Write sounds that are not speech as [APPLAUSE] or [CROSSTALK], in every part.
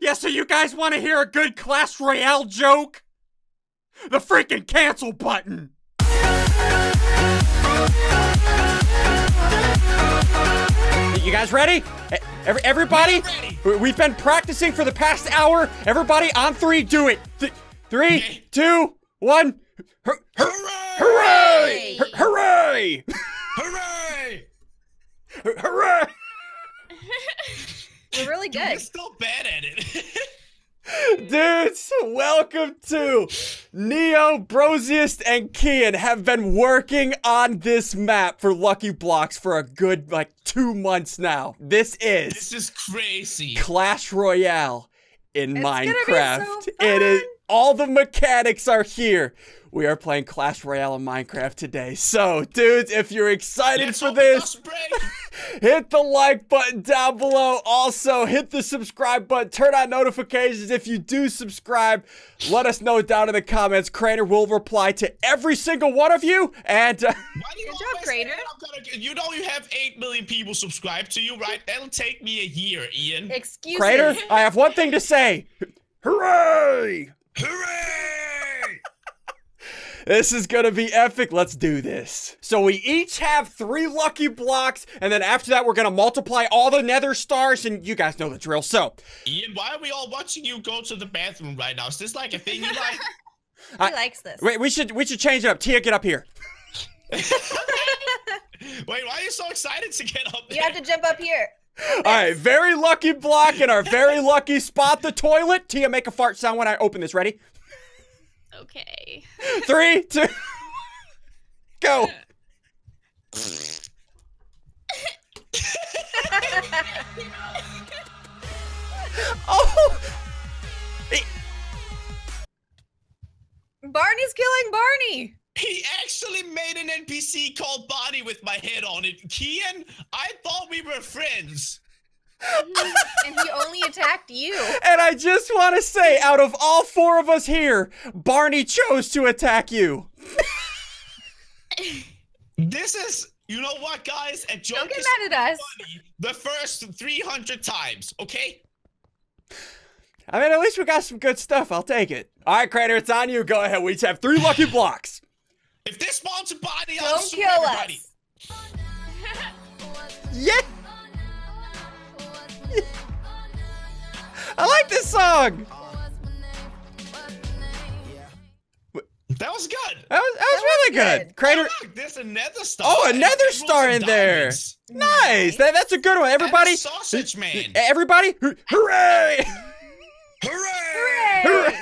Yeah, so you guys want to hear a good Clash Royale joke? The freaking cancel button! You guys ready? Every, everybody? ready. We- We've been practicing for the past hour. Everybody on three, do it. Th- three, two, one. Hur- Hooray! hooray! Hooray! Hooray! [LAUGHS] Hooray! [LAUGHS] We're really good You're good. still bad at it. [LAUGHS] Dudes, welcome to Neo, Brozziest, and Kehaan have been working on this map for Lucky Blocks for a good like two months now. This is this is crazy. Clash Royale in It's gonna be Minecraft. so It is all the mechanics are here. We are playing Clash Royale in Minecraft today. So, dudes, if you're excited Let's for this, us break. Hit the like button down below. Also, hit the subscribe button. Turn on notifications if you do subscribe. Let us know down in the comments. Crainer will reply to every single one of you. And uh, Why do you Good job, always Crainer. gonna you know you have 8 million people subscribed to you, right? That'll take me a year, Ian. Excuses. Crainer, I have one thing to say. [LAUGHS] Hooray! Hooray! This is gonna be epic. Let's do this. So we each have three lucky blocks, and then after that, we're gonna multiply all the nether stars, and you guys know the drill. So, Ian, why are we all watching you go to the bathroom right now? Is this like a thing you like? [LAUGHS] He I- likes this. wait, we should we should change it up. Tia, get up here. [LAUGHS] Wait, why are you so excited to get up there? You have to jump up here. All right, very lucky block in our very lucky spot, the toilet. Tia, make a fart sound when I open this. Ready? Okay. [LAUGHS] Three, two, [LAUGHS] go. [LAUGHS] Oh, Barney's killing Barney. He actually made an NPC called Bonnie with my head on it. Kehaan, I thought we were friends. Mm-hmm. and he only attacked you. [LAUGHS] and I just want to say, out of all four of us here, Barney chose to attack you. This is, you know what, guys? A joke Don't get is mad at us. funny the first 300 times, okay? I mean, at least we got some good stuff. I'll take it. All right, Crainer, it's on you. Go ahead. We each have three lucky blocks. If this spawns a body, I'll Don't shoot kill everybody. us. Yeah. I like this song. That was good. That was, that was That really was good. good. Crainer. Look, there's a nether star. Oh, a and nether star in there. diamonds. Nice. That, that's a good one. And a Everybody. sausage man. Everybody. hoo- Hooray. Hooray! Hooray!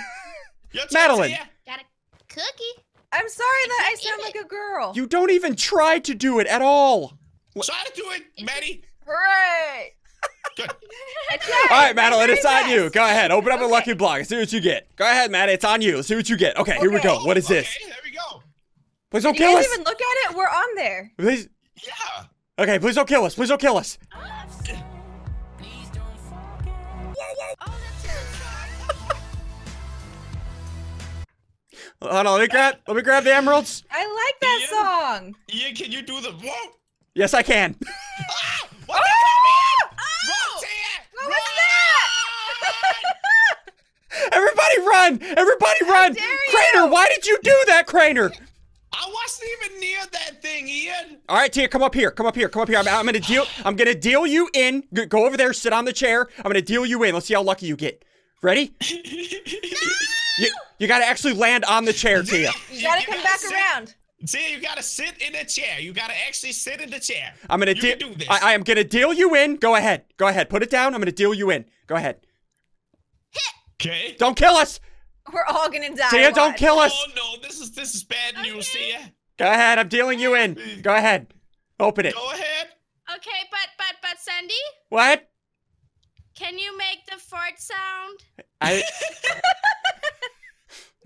Madelyn. Got a cookie. I'm sorry that I sound like a girl. You don't even try to do it at all. Try to do it, Maddie. Hooray! Good. [LAUGHS] All right, Madelyn, it's on you. Go ahead. Open up a lucky block. and See what you get. Go ahead, Maddie. It's on you. Let's see what you get. Okay, here we go. What is this? Okay, there we go. Please don't Did you kill guys us. even look at it? We're on there. Please. Yeah. Okay, please don't kill us. Please don't kill us. Oh, Hold on. Let me grab. Let me grab the emeralds. I like that Ian? song. Ian, can you do the whoa? Yes, I can. [LAUGHS] Ah! [LAUGHS] What did that mean? Run, Tia! What was that? Everybody run! Everybody run! dare you? Crainer, why did you do that, Crainer? I wasn't even near that thing, Ian. All right, Tia, come up here. Come up here. Come up here. I'm, I'm gonna deal. I'm gonna deal you in. Go over there. Sit on the chair. I'm gonna deal you in. Let's see how lucky you get. Ready? [LAUGHS] You, you gotta actually land on the chair, Tia. You gotta come back sit- around. Tia, you gotta sit in a chair. You gotta actually sit in the chair. I'm gonna You deal. can do this. I, I am gonna deal you in. Go ahead. Go ahead. Put it down. I'm gonna deal you in. Go ahead. Okay. Don't kill us. We're all gonna die. Tia, don't kill us. Oh no, this is this is bad news, Tia. Go ahead. I'm dealing you in. Go ahead. Open it. Go ahead. Okay, but but but SSundee, What? can you make the fart sound? I. [LAUGHS]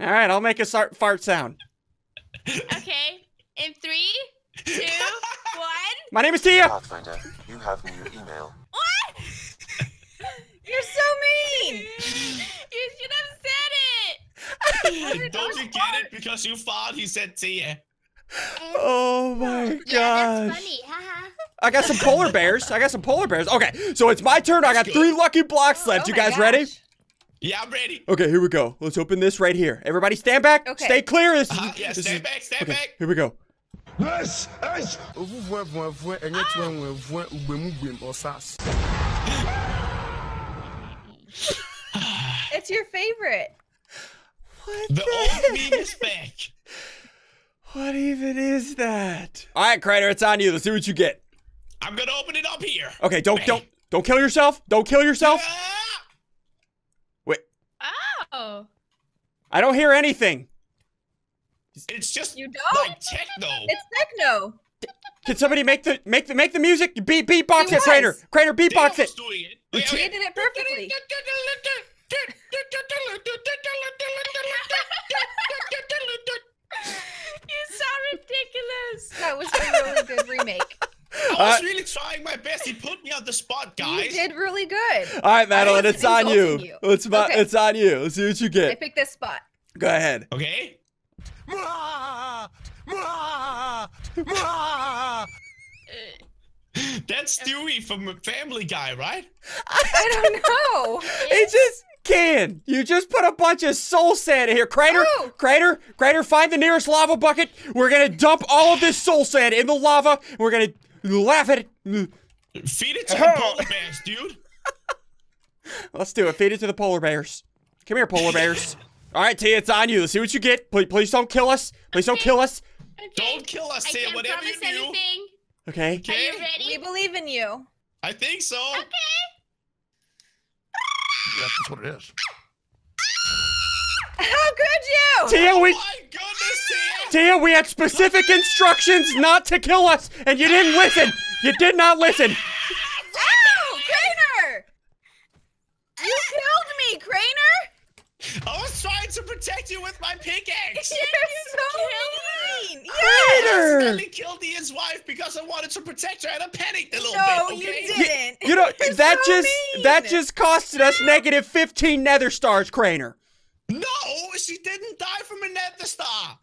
All right. I'll make a fart sound. Okay. In three, two, [LAUGHS] one. My name is Tia. Pathfinder, you have new email. You're so mean. [LAUGHS] You should have said it. Don't you get it? Because you thought he said Tia. Oh my Yeah, gosh. that's funny. Haha. [LAUGHS] I got some polar bears. I got some polar bears. Okay, so it's my turn. I got three lucky blocks left. Oh you my guys ready? Yeah, I'm ready. Okay, here we go. Let's open this right here. Everybody stand back. Okay. Stay clear. This is, Uh, yeah, this stand is- back, stand okay, back. Here we go. Yes, yes. Ovuvua It's your favorite. What The the old meme is back. What even is that? All right, Crainer, it's on you. Let's see what you get. I'm gonna open it up here. Okay, don't don't don't kill yourself. Don't kill yourself. Ah! Wait, Oh. I don't hear anything. It's just You don't? like techno. It's techno. Can somebody make the make the make the music? Beat beatbox He it, Crainer. was. Crainer, beatbox Dale's it. doing it. You Okay, t- did it perfectly. You sound ridiculous. That was a really good remake. [LAUGHS] I was Uh, really trying my best. He put me on the spot, guys. You guys. did really good. All right, Madelyn, it's on you. you. It's my, Okay. it's on you. Let's see what you get. I get. picked this spot. Go ahead. Okay. That's Stewie from Family Guy, right? I don't know. It just can. You just put a bunch of soul sand in here. Crainer, Oh. Crainer, Crainer, find the nearest lava bucket. We're gonna dump all of this soul sand in the lava. We're gonna laugh at it. Feed it to the polar bears, dude. [LAUGHS] Let's do it. Feed it to the polar bears. Come here, polar bears. All right, T, it's on you. Let's see what you get. Please, please don't kill us. Please don't kill us. Okay. Don't kill us, I Whatever you do. anything. Okay. Are you ready? We believe in you. I think so. Okay. That's what it is. [LAUGHS] How could you? Tia, oh we, My goodness, Sam. Tia, we had specific instructions not to kill us, and you didn't listen. You did not listen. [LAUGHS] Ow! Crainer! You killed me, Crainer! I was trying to protect you with my pickaxe. You're so mean! Yes! Crainer! accidentally killed Ian's wife because I wanted to protect her and I panicked a little No, bit. you Okay? didn't. You know [LAUGHS] You're that so just mean. that just costed us negative 15 nether stars, Crainer. No, she didn't die from a nether star.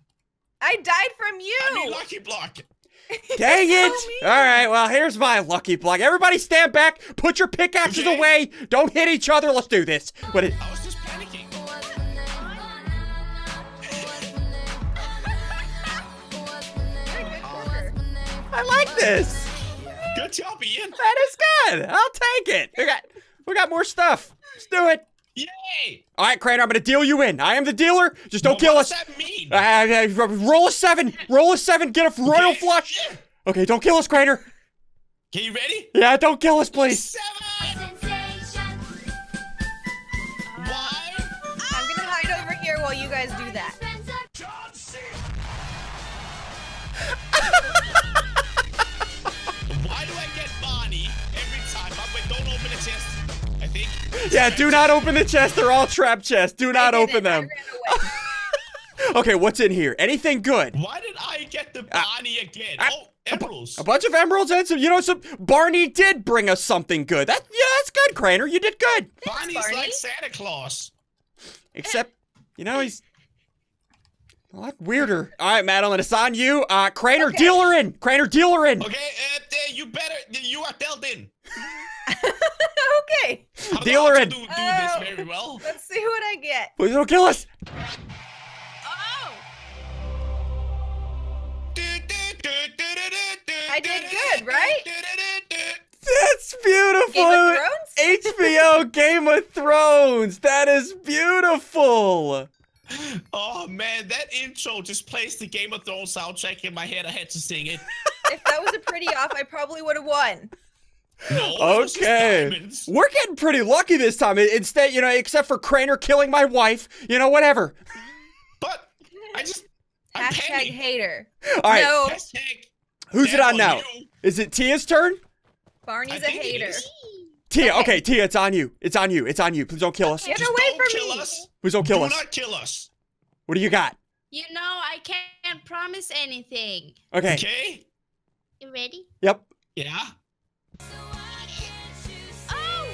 I died from you. I mean, lucky block. [LAUGHS] Dang it! so. All right, well here's my lucky block. Everybody stand back. Put your pickaxes Okay. away. Don't hit each other. Let's do this. What? It, I like this. Good job, Ian. That is good. I'll take it. We got we got more stuff. Let's do it. Yay! All right, Crainer, I'm gonna deal you in. I am the dealer. Just don't Well, kill what us. What does that mean? Uh, uh, roll a seven. Roll a seven. Get a royal Okay. flush. Okay, don't kill us, Crainer. Okay, you ready? Yeah, don't kill us, please. Seven! Why? I'm gonna hide over here while you guys do that. [LAUGHS] [LAUGHS] Yeah, do not open the chest. They're all trap chests. Do not I open them. [LAUGHS] Okay, what's in here? Anything good? Why did I get the Bonnie again? ah, oh, emeralds. A bunch of emeralds and some, you know, some. Barney did bring us something good. That, yeah, that's good, Crainer. You did good. Bonnie's Barney. like Santa Claus. Except, you know, he's a lot weirder. All right, Madeline, it's on you. Uh, Crainer, Okay. deal her in. Crainer, deal her in. Okay, uh, uh, you better. You are dealt in. [LAUGHS] okay, I'm not Deal her to in. Do, do Oh. this very well. let's see what I get. Please don't kill us. Oh. I did good, right? That's beautiful. Game of Thrones? HBO [LAUGHS] Game of Thrones. That is beautiful. Oh man, that intro just plays the Game of Thrones soundtrack in my head. I had to sing it. [LAUGHS] If that was a pretty off, I probably would have won. No, it was just Okay. We're getting pretty lucky this time. Instead, you know, except for Crainer killing my wife, you know, whatever. But I just I'm Hashtag petty. hater. All right, No, Hashtag who's it on now? you. Is it Tia's turn? Barney's a hater. is. Tia, Okay. okay, Tia, it's on you. It's on you. It's on you. Please don't kill us. Get Just away don't from kill me. us. Please don't kill Do us. not kill us. What do you got? You know I can't promise anything. Okay. Okay? You ready? Yep. Yeah. Oh.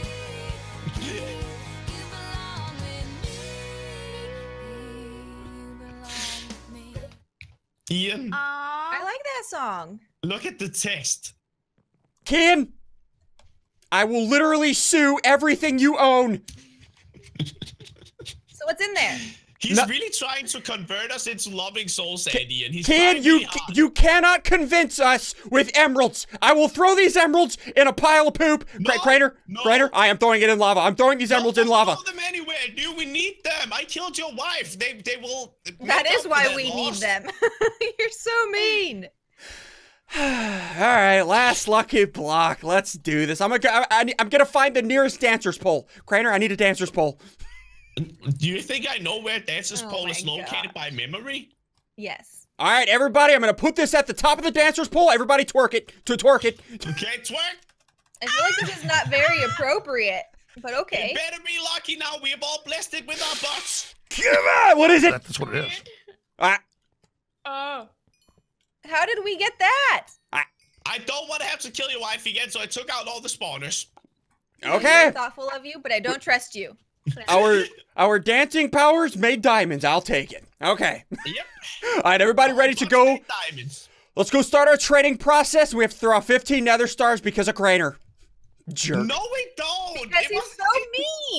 [LAUGHS] Ian, I like that song. look at the text. Kehaan, I will literally sue everything you own. So what's in there? He's No- really trying to convert us into loving souls, Andy, and he's Can trying you really hard. you cannot convince us with emeralds. I will throw these emeralds in a pile of poop. No, Cra- Crainer, no. Crainer, I am throwing it in lava. I'm throwing these emeralds in lava. throw them anywhere, dude. We need them. I killed your wife. They they will. That make is up for why that we need them. [LAUGHS] You're so mean. [SIGHS] All right, last lucky block. Let's do this. I'm gonna I, I, I'm gonna find the nearest dancer's pole. Crainer, I need a dancer's pole. Do you think I know where Dancer's Oh Pole is located God. by memory? Yes. All right, everybody, I'm gonna put this at the top of the dancer's pole. Everybody, twerk it to twerk it. Okay, twerk. I feel like this is not very appropriate, but okay. You okay. better be lucky now. We've all blessed it with our butts. Come on, what is it? That's what it is. Ah, Oh. How did we get that? I don't want to have to kill your wife again, so I took out all the spawners. Very okay. thoughtful of you, but I don't trust you. [LAUGHS] Our our dancing powers made diamonds. I'll take it. Okay. Yep. [LAUGHS] All right, everybody ready to go? Diamonds. Let's go start our trading process. We have to throw out 15 nether stars because of Crainer. Jerk. No, we don't. Because It he's was- so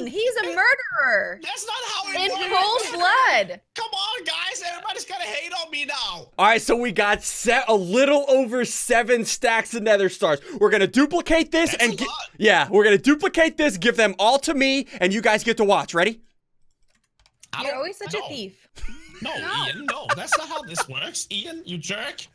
mean. He's a murderer. That's not how it In works. cold [LAUGHS] blood. Come on, guys. Everybody's gonna hate on me now. All right, so we got set a little over seven stacks of nether stars. We're gonna duplicate this That's and a gi- lot. yeah, we're gonna duplicate this, give them all to me, and you guys get to watch. Ready? You're always such no. a [LAUGHS] thief. No, Ian. No, that's not how this works. Ian, you jerk.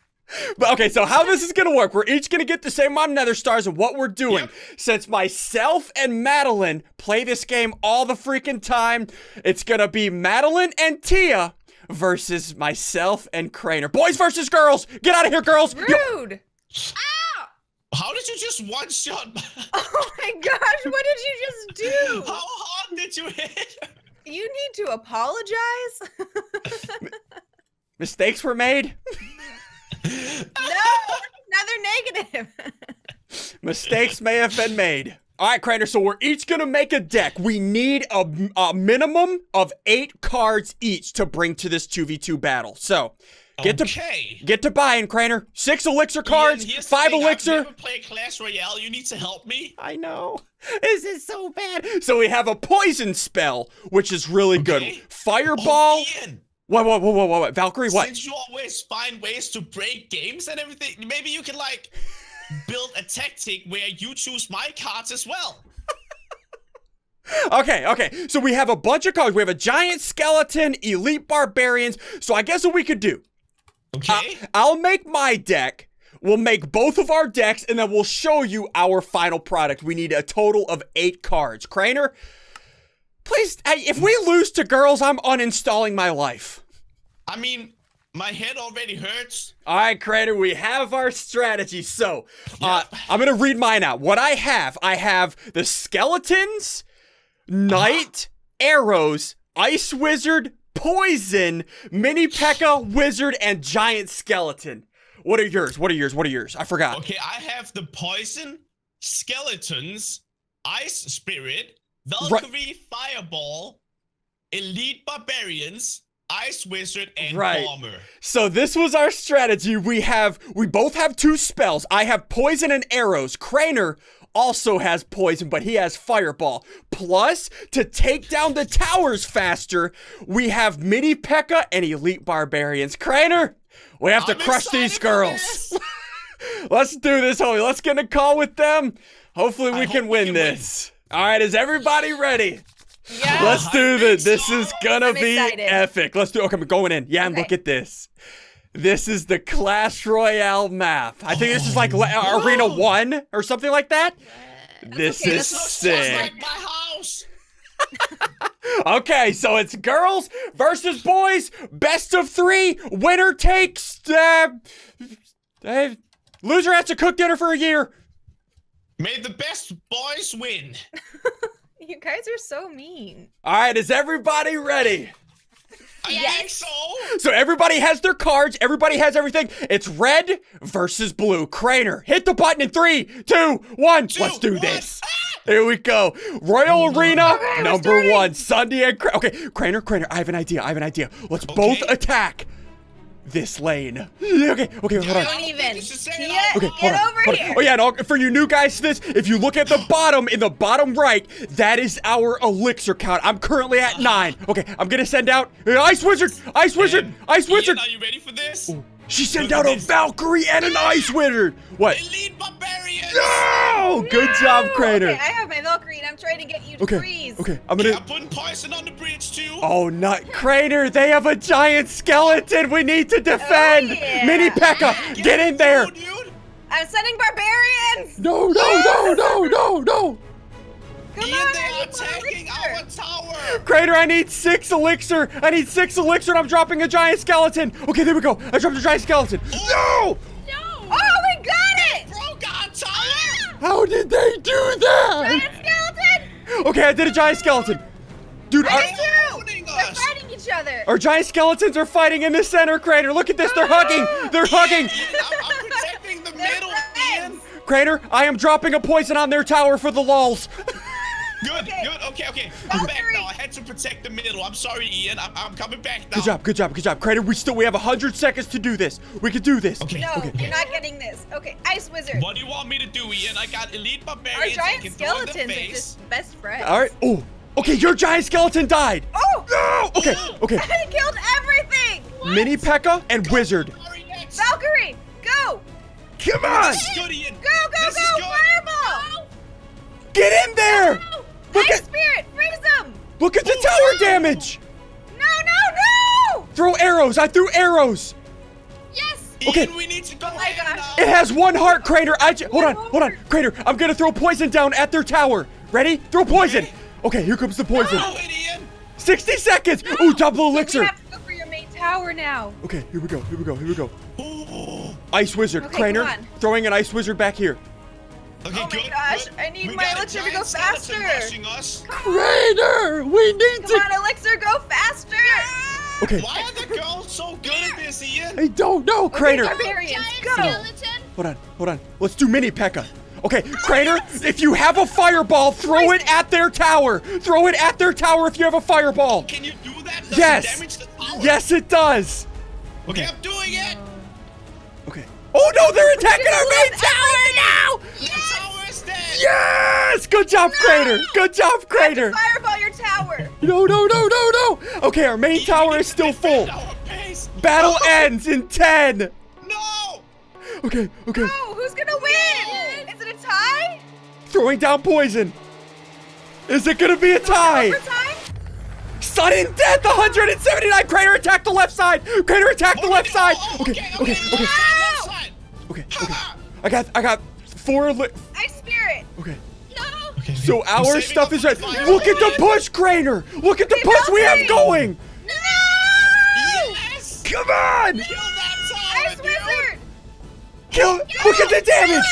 But okay, so how this is gonna work? We're each gonna get the same amount of nether stars, and what we're doing, Yep. since myself and Madelyn play this game all the freaking time, it's gonna be Madelyn and Tia versus myself and Crainer. Boys versus girls. Get out of here, girls. Yo- Rude. How did you just one shot? [LAUGHS] [LAUGHS] Oh my gosh, what did you just do? How hard did you hit? You need to apologize? [LAUGHS] mistakes were made. No, another negative. [LAUGHS] Mistakes may have been made. All right, Crainer, so we're each gonna make a deck. We need a, a minimum of eight cards each to bring to this 2v2 battle. So, get to okay. get to buying, Crainer. Six elixir cards, Ian, five thing, elixir. I've never played Clash Royale. You need to help me. I know. This is so bad. So we have a poison spell, which is really good. Fireball. Oh, Ian, What, what, what, what, what? Valkyrie, what? Since you always find ways to break games and everything, maybe you can like [LAUGHS] build a tactic where you choose my cards as well. [LAUGHS] Okay, okay. So we have a bunch of cards. We have a giant skeleton, elite barbarians. So I guess what we could do, Okay. I- I'll make my deck. We'll make both of our decks, and then we'll show you our final product. We need a total of eight cards. Crainer, please, if we lose to girls, I'm uninstalling my life. I mean, my head already hurts. All right, Crainer, we have our strategy. So, uh, I'm gonna read mine out. What I have, I have the skeletons, knight, arrows, ice wizard, poison, mini P.E.K.K.A, wizard, and giant skeleton. What are yours? What are yours? What are yours? I forgot. Okay, I have the poison, skeletons, ice spirit, Valkyrie fireball, elite barbarians, ice wizard, and Right. bomber. So this was our strategy. We have we both have two spells. I have poison and arrows. Crainer also has poison, but he has fireball. Plus, to take down the towers faster, we have mini P.E.K.K.A and elite barbarians. Crainer, we have to I'm crush these girls. [LAUGHS] Let's do this, homie. Let's get in a call with them. Hopefully, we I can hope we win this. win. All right, is everybody ready? Yeah. Let's do this. This is [LAUGHS] gonna I'm be excited. epic. Let's do. Okay, I'm going in. Yeah, and Okay. look at this. This is the Clash Royale map. I think this is like la- Oh, Arena. [GASPS] One or something like that. This okay, is this sick. like my house. [LAUGHS] Okay, so it's girls versus boys. Best of three. Winner takes. Uh, uh, loser has to cook dinner for a year. May the best boys win. [LAUGHS] You guys are so mean. All right, is everybody ready? I Yes. think so. So everybody has their cards. Everybody has everything. It's red versus blue. Crainer, hit the button in three, two, one. Two, Let's do one. this. Here we go. Royal Arena, number starting. one. SSundee and Cra- okay, Crainer, Crainer. I have an idea. I have an idea. Let's both attack. This lane. Okay, okay, hold on. Don't even. you Tia. Okay, get hold on, over hold on. Oh yeah, and all, for you new guys to this, if you look at the bottom, in the bottom right, that is our elixir count. I'm currently at nine. Okay, I'm gonna send out uh, Ice Wizard, Ice Wizard, Ice Wizard. Ian, are you ready for this? She sent Look out a this. Valkyrie and an Ice Wizard. What? Elite barbarians. No! Good job, No! Crainer. Okay, I have my Valkyrie I'm trying to get you to Okay, freeze. okay, I'm gonna. I'm putting poison on the bridge too. Oh, not Crainer! They have a giant skeleton. We need to defend. Oh, yeah. Mini P.E.K.K.A, get in there. Dude, dude. I'm sending barbarians. No, no, no, no, no, no. Come Ian, on, they are need more attacking elixir. our tower. Crainer, I need six elixir. I need six elixir. and I'm dropping a giant skeleton. Okay, there we go. I dropped a giant skeleton. Oh. No! No. Oh, we got it! Broke our ah. tower. How did they do that? Giant skeleton! Okay, I did a giant skeleton. Dude, I our, did too! Opening They're us. fighting each other! our giant skeletons are fighting in the center, Crainer. Look at this. They're ah! hugging. They're hugging. I'm, I'm protecting the middle, Ian. Crainer, I am dropping a poison on their tower for the lulls. Good, Okay. good. Okay, okay. I'm back Valkyrie. Protect the middle. I'm sorry, Ian. I'm, I'm coming back now. Good job, good job, good job. Crainer, we still we have 100 seconds to do this. We can do this. Okay. No, Okay. you're not getting this. Okay, Ice Wizard. What do you want me to do, Ian? I got elite Our barbarians. I giant can throw in the skeletons are just best friends. All right. Oh, okay, your giant skeleton died. Oh! No! Okay, okay. [LAUGHS] I killed everything! Mini P.E.K.K.A and Wizard. Sorry, next. Valkyrie, go! Come on! This is good, Ian. Go, go, this go! good. Fireball! Get in there! Look Ice at Spirit, freeze them! Look at the tower damage! No, no, no! Throw arrows! I threw arrows! Yes. Ian, Okay. we need to go Oh my ahead gosh. It has one heart, Crainer. I j- hold on, hold on. Crainer. I'm gonna throw poison down at their tower. Ready? Throw poison. Okay. Okay, here comes the poison. Do it, 60 seconds. Ooh, double elixir! We elixir. have to go for your main tower now. Okay, here we go. Here we go. Here we go. Ice wizard, Okay, Crainer. Throwing an ice wizard back here. Okay, Oh my good. gosh, good. I need we my elixir to go faster. us. Crainer, we need to- Come on, Elixir, go faster! Okay, Why are the girls so good at this, Ian? I don't know, Crainer. Okay, barbarians, Giant go! skeleton. Hold on, hold on. Let's do mini P.E.K.K.A. Okay, Crainer, if you have a fireball, throw it at their tower. Throw it at their tower if you have a fireball. Can you do that? Does Yes. it damage the tower? Yes, it does. Okay, I'm doing it. Okay. Oh no, they're attacking our main lose tower now! The tower is. Yes! Good job, Crainer. Good job, Crainer. Fireball your tower! No, no, no, no, no. Okay, our main tower is still full. Battle No. ends in 10. No. Okay, okay. Oh, who's gonna win? Is it a tie? Throwing down poison. Is it gonna be a tie? Overtime? Sudden death, 179. Crainer attack the left side. Crainer attack the Oh, left side. oh, Okay, okay, okay, Left side. Okay, okay. I got, I got four. Li- Ice Spirit! okay. No. Okay, So our stuff is my right. fire. Look at the push, Crainer. Look at the Keep push we have helping. going. No! Yes. Come on. Kill that tower, Ice dude. Wizard! Kill. Look at the damage.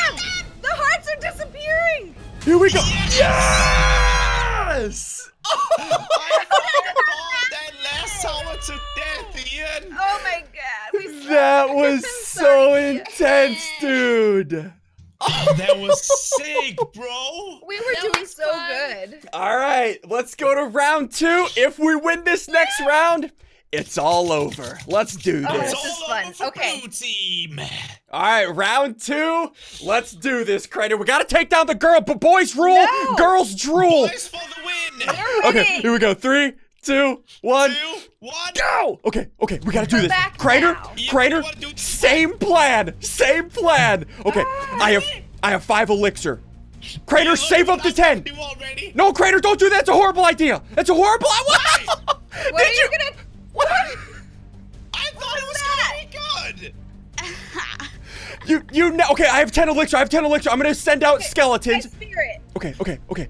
The hearts are disappearing! Here we go. Yes. I [LAUGHS] oh fireballed that to death, Ian. Oh my god, we. That was [LAUGHS] so sorry. intense, dude. Oh, that was sick, bro. We were That doing so fun. good. All right, let's go to round two. If we win this next round, it's all over. Let's do Oh, this. this is all fun. over for Okay. team. All right, round two. Let's do this, Crainer. We gotta take down the girl, but boys rule, No. girls drool. Boys for the win. Okay, here we go. Three, two, one. Two, one. Go! Okay, okay, we gotta do We're this. back Crainer, now. Crainer, we wanna do- same plan, same plan. Okay, I have, I have five elixir. Crainer, save up to ten. Already? No, Crainer, don't do that. It's a horrible idea. That's a horrible. [LAUGHS] What? What are you gonna? What? I thought it was that? gonna be good. [LAUGHS] You, you know. Okay, I have ten elixir. I have ten elixir. I'm gonna send out Ice skeletons. Spirit. Okay, okay, okay.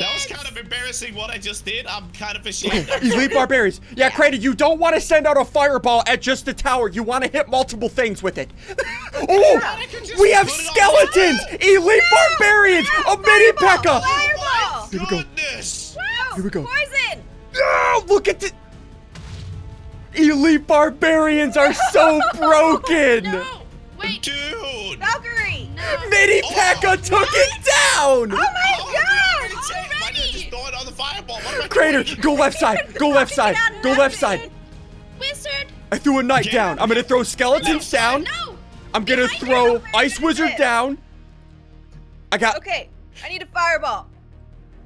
That was kind of embarrassing what I just did. I'm kind of Okay, ashamed. [LAUGHS] elite barbarians. Yeah, Crainer, you don't want to send out a fireball at just the tower. You want to hit multiple things with it. [LAUGHS] oh, I could just we have put it on skeletons, fire. elite barbarians, a mini P.E.K.K.A. Fireball. Here we go. Goodness. Wow. Here we go. Poison. Oh, look at the elite barbarians are so [LAUGHS] broken. No. Wait. Dude. Valkyrie. No. Mini P.E.K.K.A oh, took it down. Oh my Oh, god. dude, it's it. Why did I just throw it on the fireball? What am I Crainer, go left side. Go left side. Go left side. Wizard. I threw a knight down. I'm gonna throw skeletons Left down. No. I'm gonna Behind throw you. ice wizard down. I got Okay, I need a fireball.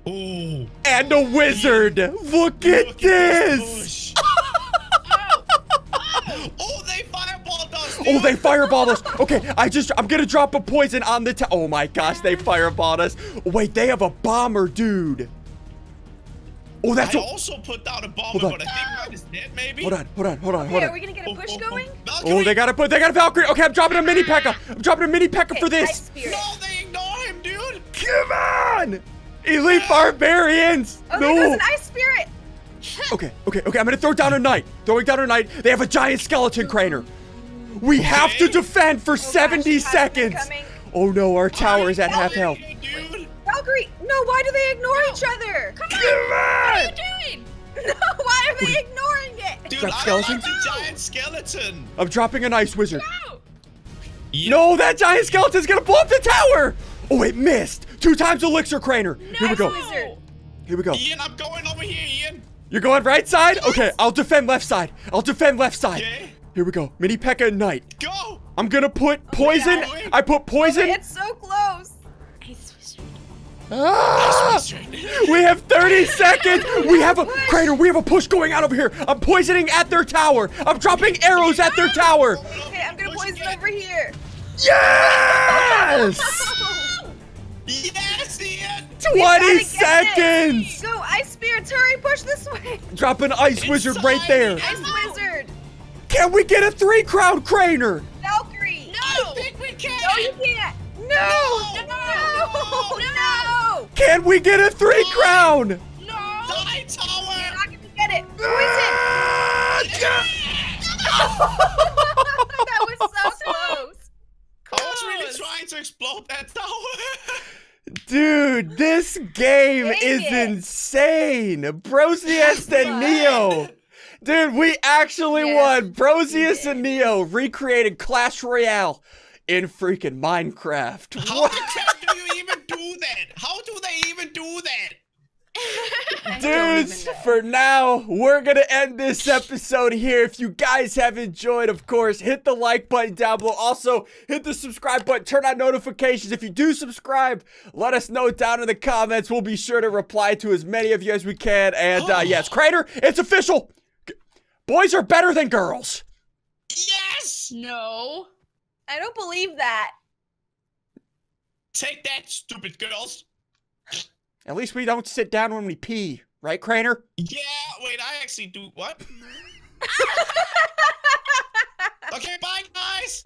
Ooh. and a wizard. Look at this. [LAUGHS] Oh, oh. oh, they fireballed us. Oh, they fireballed us. [LAUGHS] Okay, I just I'm gonna drop a poison on the. T- oh my gosh, they fireballed us. Wait, they have a bomber, dude. Oh, that's I a. also put down a bomb, Hold on. but I think mine is dead, maybe. Hold on, hold on, hold on, hold Okay, on. are we gonna get a Oh, push oh, oh. going? Valkyrie. Oh, they gotta put. They got a Valkyrie. Okay, I'm dropping a mini ah. P.E.K.K.A. I'm dropping a mini P.E.K.K.A. for Okay, Ice this. No, they ignore him, dude. Come on, elite barbarians. Oh, there goes no. an ice spirit. [LAUGHS] Okay, okay, okay. I'm gonna throw down a knight. Throwing down a knight. They have a giant skeleton Crainer. We have to defend for 70 gosh, seconds. Oh no, our tower is at half health. okay, Dude. Valkyrie, no, why do they ignore each other? Come on! What are you doing? [LAUGHS] No, why are they ignoring it? Dude, Drop I don't like skeletons? the giant skeleton. I'm dropping an ice wizard. No. Yeah. No, that giant skeleton's gonna blow up the tower! Oh, it missed! Two times elixir Crainer. Here we go. Wizard. Here we go. Ian, I'm going over here, Ian. You're going right side? Okay, I'll defend left side. I'll defend left side. Okay. Here we go. Mini P.E.K.K.A. Knight. Go. I'm gonna put oh, poison. God. I put poison. It's so close. Ice wizard. Ah! We have 30 seconds. We have a crater. We have a push going out over here. I'm poisoning at their tower. I'm dropping arrows at their tower. Okay, I'm gonna poison over here. Yes! Yes, Ian. 20 seconds. Go, ice spirits, hurry, push this way. Drop an ice wizard right there. Ice wizard. Can we get a three crown Crainer? Valkyrie. No. I think we can. No, you can't. No. No. No. No. Can we get a three crown? No. Die, You're tower. not gonna get it. Poison. Ah, [LAUGHS] that was so close. I was really trying to explode that tower. [LAUGHS] Dude, this game Dang is it. insane. Brozziest and Neo. Dude, we actually Yes, won. Brozziest and Neo recreated Clash Royale in freaking Minecraft. How What? the crap do you even do that? How do they even do that? I Dudes, for now, we're gonna end this episode here. If you guys have enjoyed, of course, hit the like button down below. Also, hit the subscribe button, turn on notifications. If you do subscribe, let us know down in the comments. We'll be sure to reply to as many of you as we can. And uh, yes, [GASPS] Crainer, it's official. Boys are better than girls. Yes. No. I don't believe that. Take that, stupid girls. At least we don't sit down when we pee, right, Crainer? Yeah. Wait, I actually do what? [LAUGHS] okay, bye, guys.